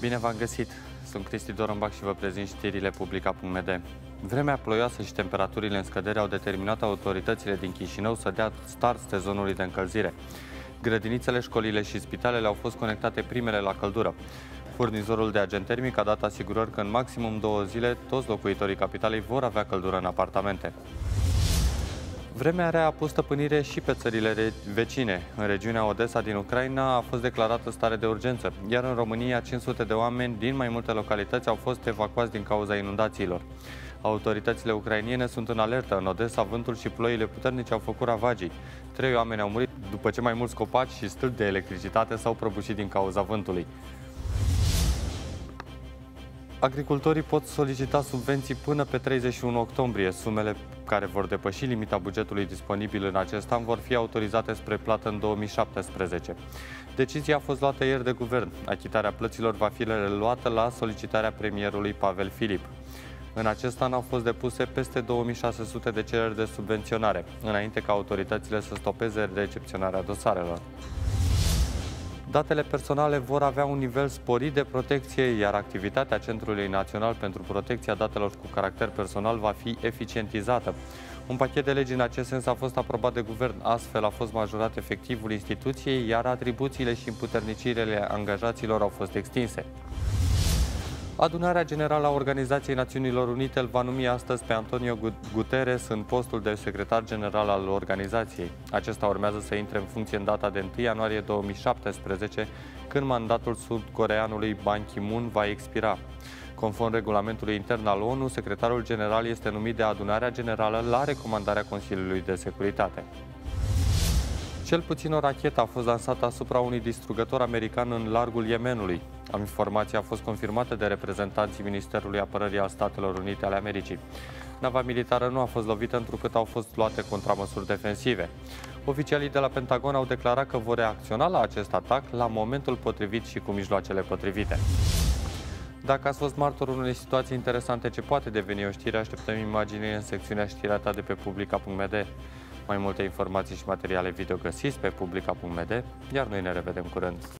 Bine v-am găsit! Sunt Cristi Dorombac și vă prezint știrile publica.md. Vremea ploioasă și temperaturile în scădere au determinat autoritățile din Chișinău să dea start sezonului de încălzire. Grădinițele, școlile și spitalele au fost conectate primele la căldură. Furnizorul de agent termic a dat asigurări că în maximum două zile toți locuitorii capitalei vor avea căldură în apartamente. Vremea rea a pus stăpânire și pe țările vecine. În regiunea Odessa din Ucraina a fost declarată stare de urgență, iar în România 500 de oameni din mai multe localități au fost evacuați din cauza inundațiilor. Autoritățile ucrainiene sunt în alertă. În Odessa, vântul și ploile puternice au făcut ravagii. Trei oameni au murit după ce mai mulți copaci și stâlpi de electricitate s-au prăbușit din cauza vântului. Agricultorii pot solicita subvenții până pe 31 octombrie. Sumele care vor depăși limita bugetului disponibil în acest an vor fi autorizate spre plată în 2017. Decizia a fost luată ieri de guvern. Achitarea plăților va fi reluată la solicitarea premierului Pavel Filip. În acest an au fost depuse peste 2600 de cereri de subvenționare, înainte ca autoritățile să stopeze recepționarea dosarelor. Datele personale vor avea un nivel sporit de protecție, iar activitatea Centrului Național pentru Protecția Datelor cu caracter personal va fi eficientizată. Un pachet de legi în acest sens a fost aprobat de guvern, astfel a fost majorat efectivul instituției, iar atribuțiile și împuternicirile angajaților au fost extinse. Adunarea Generală a Organizației Națiunilor Unite îl va numi astăzi pe Antonio Guterres în postul de secretar general al organizației. Acesta urmează să intre în funcție în data de 1 ianuarie 2017, când mandatul sud-coreanului Ban Ki-moon va expira. Conform regulamentului intern al ONU, secretarul general este numit de adunarea generală la recomandarea Consiliului de Securitate. Cel puțin o rachetă a fost lansată asupra unui distrugător american în largul Yemenului. Informația a fost confirmată de reprezentanții Ministerului Apărării al Statelor Unite ale Americii. Nava militară nu a fost lovită întrucât au fost luate contramăsuri defensive. Oficialii de la Pentagon au declarat că vor reacționa la acest atac la momentul potrivit și cu mijloacele potrivite. Dacă ați fost martorul unei situații interesante ce poate deveni o știre, așteptăm imagini în secțiunea știrea ta de pe publica.md. Mai multe informații și materiale video găsiți pe publica.md, iar noi ne revedem curând.